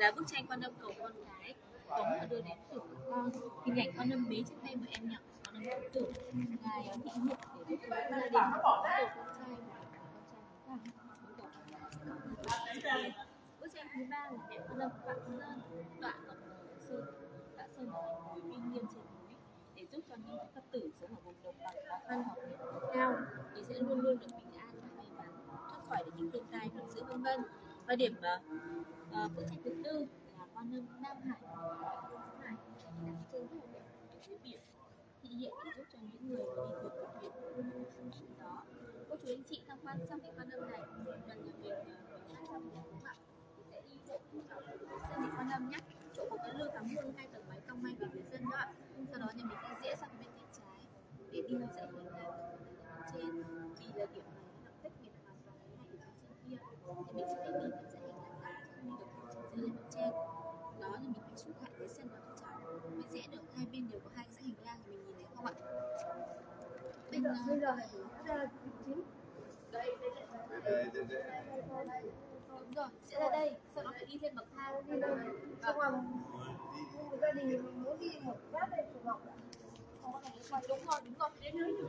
là bức tranh con âm cầu con gái có một đưa đến từ con. Hình ảnh con âm bế trên tay một em nhỏ con âm cầu tử ngài thị nhật để giúp gia đình tổ con trai con trai bức tranh thứ ba là mẹ con âm vạn sơn, đoạn ở sơn vạn sơn là thành núi uy nghiêm trên núi, để giúp cho những phật tử sống ở vùng đồng bằng khó khăn hoặc miền cao thì sẽ luôn luôn được bình an và may mắn thoát khỏi được những thiên tai vật sự vân vân thời điểm uh, uh, bức tranh thứ tư là con âm nam hải. Hải là trên rất là đẹp dưới biển thị hiện để giúp cho những người đi vượt biển. Biển đó cô chú anh chị tham quan xong cái con âm này gần nhà mình ờ, mình trong nhà thì sẽ đi bộ sân thì con nâm nhé. Chỗ của cái lư cắm hương hai tầng máy cong may của người dân đó ạ. Sau đó thì mình sẽ rẽ sang bên tay trái để đi dãy hướng này. Thì mình sẽ đi theo dãy hành lang khác không đi được dưới lên bên trên. Đó thì mình phải xuống lại cái sân đó cháu mình rẽ được hai bên đều có hai dãy hành lang mình nhìn thấy không ạ? Bên uh, bây giờ là chín đây đây đây. Đúng rồi sẽ là đây. Sau đó phải đi lên bậc thang. Đi đâu? Rồi gia đình mình muốn đi một phát đây phù hợp đúng rồi đúng rồi. Đến nơi được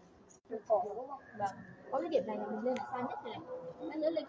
cổ đúng không? Vâng. Có cái điểm này là mình lên là xa nhất này. Lát nữa lên